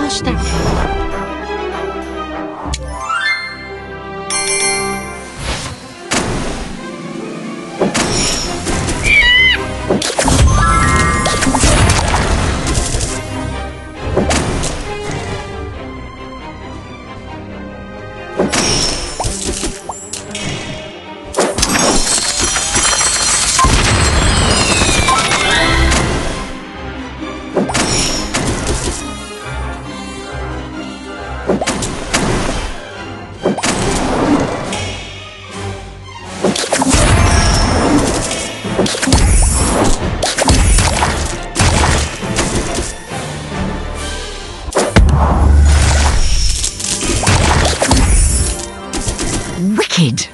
ーした wicked.